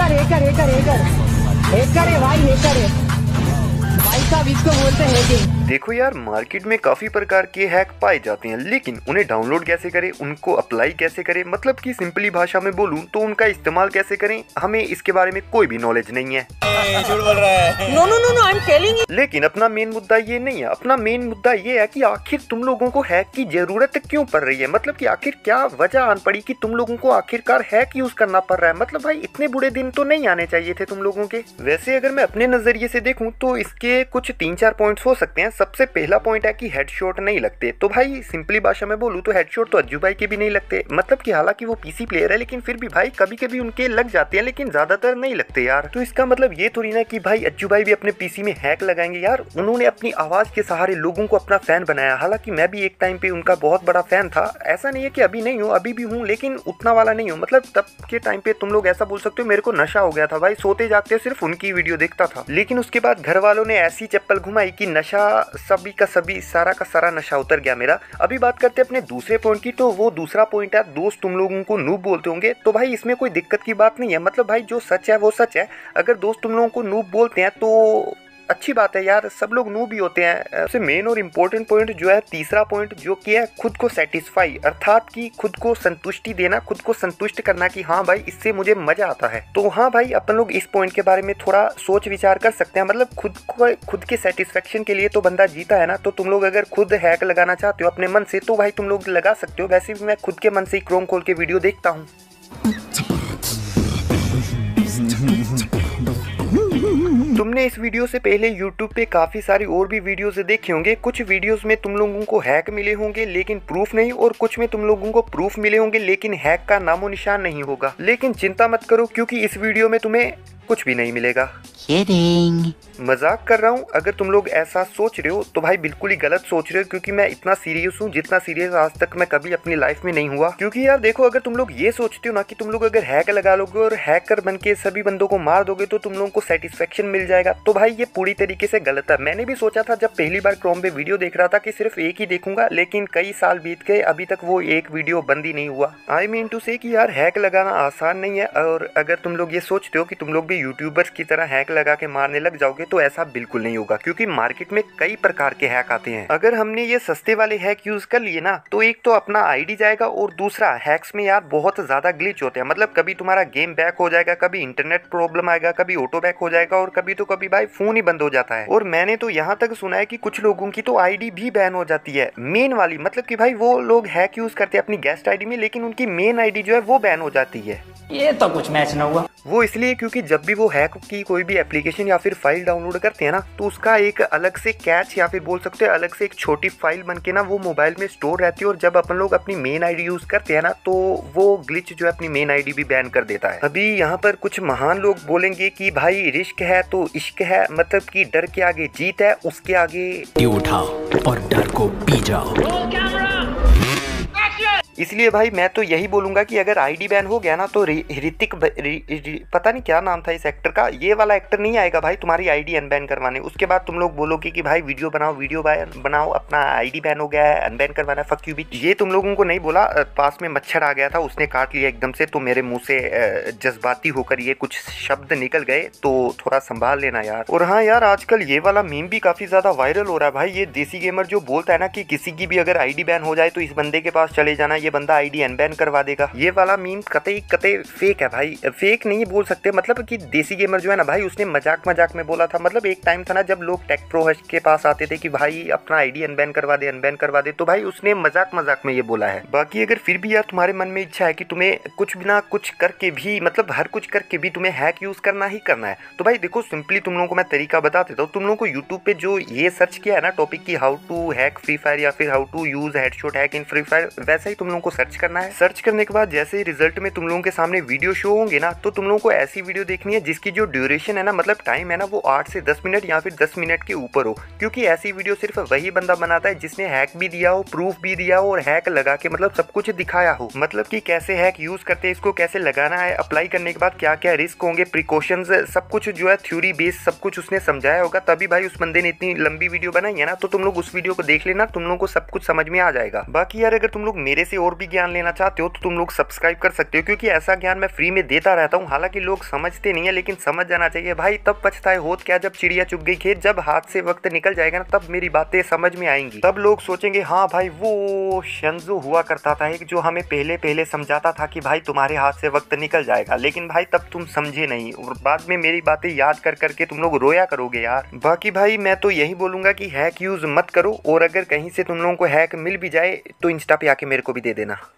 Hacker कर एक कर एक है, भाई एक है। भाई साहब इसको बोलते हैं हैकिंग देखो यार मार्केट में काफ़ी प्रकार के हैक पाए जाते हैं लेकिन उन्हें डाउनलोड कैसे करें उनको अप्लाई कैसे करें? मतलब कि सिंपली भाषा में बोलूँ तो उनका इस्तेमाल कैसे करें? हमें इसके बारे में कोई भी नॉलेज नहीं है। No no no no I am telling you लेकिन अपना मेन मुद्दा ये नहीं है अपना मेन मुद्दा ये है कि आखिर तुम लोगों को हैक की ज़रूरत क्यों पड़ रही है? मतलब कि आखिर क्या वजह आन पड़ी कि तुम लोगों को आखिरकार हैक यूज़ करना पड़ रहा है? मतलब भाई इतने बुरे दिन तो नहीं आने चाहिए थे तुम लोगों के। वैसे अगर मैं अपने नज़रिए से देखूँ तो इसके कुछ तीन चार पॉइंट्स हो सकते हैं सबसे पहला पॉइंट है कि हेडशॉट नहीं लगते। तो भाई सिंपली भाषा में बोलूँ तो हेडशॉट तो अज्जू भाई के भी नहीं लगते। मतलब कि हालाँकि वो पीसी प्लेयर है, लेकिन फिर भी भाई कभी कभी उनके लग जाते हैं, लेकिन ज़्यादातर नहीं लगते यार। तो इसका मतलब ये थोड़ी ना कि भाई, अज्जू भाई भी अपने पीसी में हैक लगाएँगे यार। उन्होंने अपनी आवाज़ के सहारे लोगों को अपना फ़ैन बनाया। हालाँकि मैं भी एक टाइम पे उनका बहुत बड़ा फ़ैन था। ऐसा नहीं है कि अभी नहीं हूँ, अभी भी हूँ, लेकिन उतना वाला नहीं हूँ। मतलब तब के टाइम पे तुम लोग ऐसा बोल सकते हो, मेरे को नशा हो गया था भाई। सोते जागते सिर्फ़ उनकी वीडियो देखता था। लेकिन उसके बाद घर वालों ने ऐसी चप्पल घुमाई कि नशा सभी का सभी, सारा का सारा नशा उतर गया मेरा। अभी बात करते हैं अपने दूसरे पॉइंट की तो वो दूसरा पॉइंट है, दोस्त तुम लोगों को नूब बोलते होंगे तो भाई इसमें कोई दिक्कत की बात नहीं है। मतलब भाई जो सच है, वो सच है। अगर दोस्त तुम लोगों को नूब बोलते हैं तो अच्छी बात है यार, सब लोग नू भी होते हैं। सबसे मेन और इम्पोर्टेंट पॉइंट जो है, तीसरा पॉइंट जो कि है, खुद को सेटिस्फाई अर्थात कि खुद को संतुष्टि देना, खुद को संतुष्ट करना कि हाँ भाई, इससे मुझे मज़ा आता है। तो हाँ भाई, अपन लोग इस पॉइंट के बारे में थोड़ा सोच विचार कर सकते हैं। मतलब खुद को, खुद के सेटिस्फेक्शन के लिए तो बंदा जीता है ना तो तुम लोग अगर खुद हैक लगाना चाहते हो अपने मन से तो भाई तुम लोग लगा सकते हो। वैसे भी मैं खुद के मन से ही क्रोम खोल के वीडियो देखता हूँ। तुमने इस वीडियो से पहले YouTube पे काफ़ी सारी और भी वीडियोस देखे होंगे। कुछ वीडियोस में तुम लोगों को हैक मिले होंगे, लेकिन प्रूफ नहीं, और कुछ में तुम लोगों को प्रूफ मिले होंगे, लेकिन हैक का नामो निशान नहीं होगा। लेकिन चिंता मत करो, क्योंकि इस वीडियो में तुम्हें कुछ भी नहीं मिलेगा। मज़ाक कर रहा हूँ अगर तुम लोग ऐसा सोच रहे हो तो भाई बिल्कुल ही गलत सोच रहे हो क्योंकि मैं इतना सीरियस हूँ जितना सीरियस आज तक मैं कभी अपनी लाइफ में नहीं हुआ। क्योंकि यार देखो अगर तुम लोग ये सोचते हो ना कि तुम लोग अगर हैक लगा लोगे और हैकर बन के सभी बंदों को मार दोगे तो तुम लोगों को सेटिस्फेक्शन मिल जाएगा। तो भाई ये पूरी तरीके से गलत है। मैंने भी सोचा था जब पहली बार क्रोम पे वीडियो देख रहा था कि सिर्फ़ एक ही देखूँगा लेकिन कई साल बीत गए अभी तक वो एक वीडियो बंद ही नहीं हुआ। आई मीन टू से यार हैक लगाना आसान नहीं है और अगर तुम लोग ये सोचते हो कि तुम लोग भी यूट्यूबर्स की तरह हैक लगा के मारने लग जाओगे तो ऐसा बिल्कुल नहीं होगा क्योंकि मार्केट में कई प्रकार के हैक आते हैं। अगर हमने ये सस्ते वाले हैक यूज़ कर लिए ना तो एक तो अपना आईडी जाएगा और दूसरा हैक्स में यार बहुत ज़्यादा ग्लिच होते हैं। मतलब कभी तुम्हारा गेम बैक हो जाएगा कभी इंटरनेट प्रॉब्लम आएगा कभी ऑटो बैक हो जाएगा और कभी तो कभी भाई फ़ोन ही बंद हो जाता है। और मैंने तो यहाँ तक सुना है कि कुछ लोगों की तो आईडी भी बैन हो जाती है। मेन वाली मतलब कि भाई वो लोग हैक यूज़ करते हैं अपनी गेस्ट आईडी में लेकिन उनकी मेन आईडी जो है वो बैन हो जाती है। ये तो कुछ मैच न हुआ। वो इसलिए क्योंकि जब भी वो हैक की कोई भी एप्लीकेशन या फिर फ़ाइल डाउनलोड करते हैं ना तो उसका एक अलग से कैच या फिर बोल सकते हैं अलग से एक छोटी फ़ाइल बन के ना वो मोबाइल में स्टोर रहती है और जब अपन लोग अपनी मेन आईडी यूज़ करते हैं ना तो वो ग्लिच जो है अपनी मेन आईडी भी बैन कर देता है। अभी यहाँ पर कुछ महान लोग बोलेंगे कि भाई रिस्क है तो इश्क है मतलब कि डर के आगे जीत है, उसके आगे उठाओ और डर को पी जाओ। इसलिए भाई मैं तो यही बोलूँगा कि अगर आईडी बैन हो गया ना तो ऋतिक पता नहीं क्या नाम था इस एक्टर का? ये वाला एक्टर नहीं आएगा भाई तुम्हारी आईडी अनबैन करवाने। उसके बाद तुम लोग बोलोगे कि भाई वीडियो बनाओ वीडियो बनाओ, अपना आईडी बैन हो गया है अनबैन करवाना फक यू भी ये तुम लोगों को नहीं बोला पास में मच्छर आ गया था, उसने काट लिया एकदम से तो मेरे मुँह से जज्बाती होकर ये कुछ शब्द निकल गए तो थोड़ा संभाल लेना यार। और हाँ यार, आजकल ये वाला मीम भी काफ़ी ज़्यादा वायरल हो रहा है भाई। ये देसी गेमर जो बोलता है ना कि किसी की भी अगर आईडी बैन हो जाए तो इस बंदे के पास चले जाना, ये बंदा आईडी अनबैन करवा देगा। ये वाला मीम कतई कतई फेक है भाई। फेक नहीं बोल सकते मतलब कि देसी गेमर जो है ना भाई, उसने मज़ाक मज़ाक में बोला था। मतलब एक टाइम था ना जब लोग टेक प्रो के पास आते थे कि भाई, अपना आईडी अनबैन करवा दे अनबैन करवा दे तो भाई उसने मज़ाक मज़ाक में ये बोला है। बाकी अगर फिर भी यार तुम्हारे मन में इच्छा है कि तुम्हें कुछ बिना कुछ करके भी मतलब हर कुछ करके भी तुम्हें हैक यूज़ करना ही करना है तो भाई देखो सिंपली तुम लोगों को मैं तरीका बता देता हूँ। तुम लोगों को यूट्यूब पे जो ये सर्च किया है ना टॉपिक की how to hack Free Fire या फिर how to use headshot hack in Free Fire वैसा ही तुम लोगों को सर्च करना है। सर्च करने के बाद जैसे ही रिज़ल्ट में तुम लोगों के सामने वीडियो शो होंगे ना तो तुम लोगों को ऐसी वीडियो देखनी है जिसकी जो ड्यूरेशन है ना मतलब टाइम है ना, वो आठ से दस मिनट या फिर दस मिनट के ऊपर हो। क्योंकि ऐसी वीडियो सिर्फ़ वही बंदा बनाता है जिसने हैक भी दिया हो प्रूफ भी दिया हो और हैक लगा के मतलब सब कुछ दिखाया हो। मतलब कि कैसे हैक यूज़ करते हैं, इसको कैसे लगाना है अप्लाई करने के बाद क्या क्या रिस्क होंगे प्रिकॉशंस सब कुछ जो है थ्योरी बेस सब कुछ उसने समझाया होगा, तभी भाई उस बंदे ने इतनी लंबी वीडियो बनाई है ना तो तुम लोग उस वीडियो को देख लेना, तुम लोग को सब कुछ समझ में आ जाएगा। बाकी यार अगर तुम लोग मेरे से और भी ज्ञान लेना चाहते हो तो तुम लोग सब्सक्राइब कर सकते हो, क्योंकि ऐसा ज्ञान मैं फ्री में देता रहता हूँ। हालाँकि लोग समझते नहीं है, लेकिन समझ जाना चाहिए। भाई, तब पछताए होत क्या जब चिड़िया चुग गई खेत? जब हाथ से वक्त निकल जाएगा ना, तब मेरी बातें समझ में आएँगी। तब लोग सोचेंगे हाँ भाई, वो शंजू हुआ करता था एक जो हमें पहले पहले समझाता था कि भाई, तुम्हारे हाथ से वक्त निकल जाएगा। लेकिन भाई, तब तुम समझे नहीं और बाद में मेरी बातें याद कर, करके तुम लोग रोया करोगे यार। बाकी भाई, मैं तो यही बोलूँगा कि हैक यूज़ मत करो, और अगर कहीं से तुम लोगों को हैक मिल भी जाए तो इंस्टा पे आके मेरे को भी दे देना